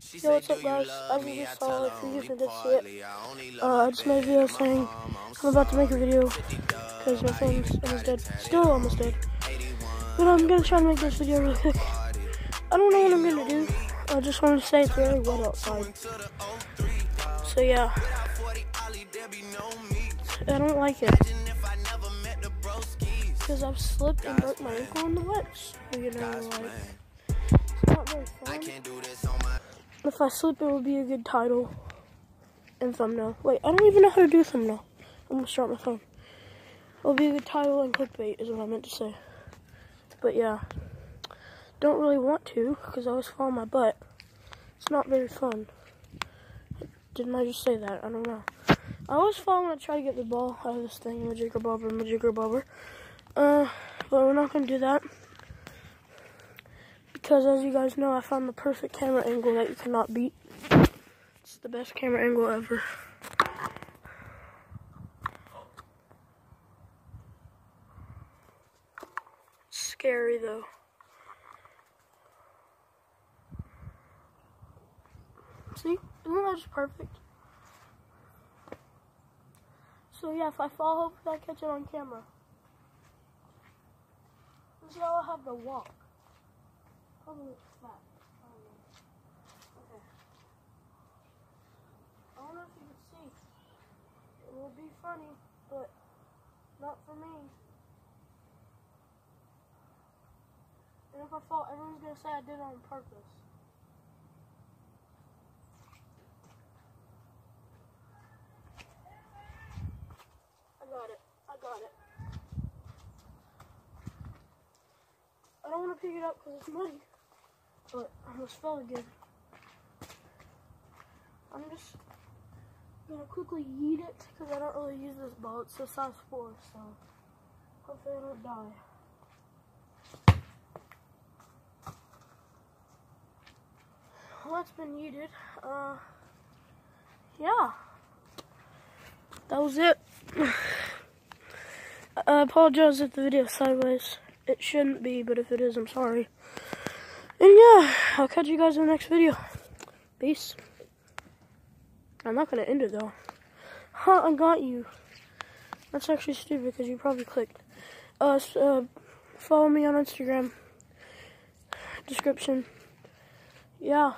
Yo, what's up guys? Just saw, if you didn't see it, uh, I just made a video saying I'm about to make a video because my phone's almost dead. Still almost dead. But I'm gonna try to make this video really quick. I don't know what I'm gonna do. I just want to say it's very wet outside. So yeah. I don't like it. Because I've slipped and broke my ankle in the wet. You know, like, it's not very fun. If I slip, it will be a good title and thumbnail. Wait, I don't even know how to do thumbnail. I'm gonna start my phone. It'll be a good title and clickbait is what I meant to say. But yeah, don't really want to because I always fall on my butt. It's not very fun. Didn't I just say that? I don't know. I always fall when I try to get the ball out of this thing, majigger bobber, majigger bobber. Uh, but we're not gonna do that because as you guys know, I found the perfect camera angle that you cannot beat. It's the best camera angle ever. It's Scary though. See? Isn't that just perfect? So yeah, if I fall, hopefully I catch it on camera. This is how I have to walk. I don't know. Okay. I don't know if you can see. It will be funny, but not for me. And if I fall, everyone's gonna say I did it on purpose. I got it. I got it. I don't want to pick it up because it's muddy. But I almost fell again. I'm just gonna quickly yeet it because I don't really use this ball. It's a size 4, so hopefully I don't die. Well, that's been yeeted. Uh, yeah. That was it. I apologize if the video sideways. It shouldn't be, but if it is, I'm sorry. And yeah, I'll catch you guys in the next video. Peace. I'm not going to end it, though. Huh, I got you. That's actually stupid, because you probably clicked. Uh, uh, follow me on Instagram. Description. Yeah.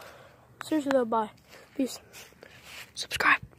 Seriously, though, bye. Peace. Subscribe.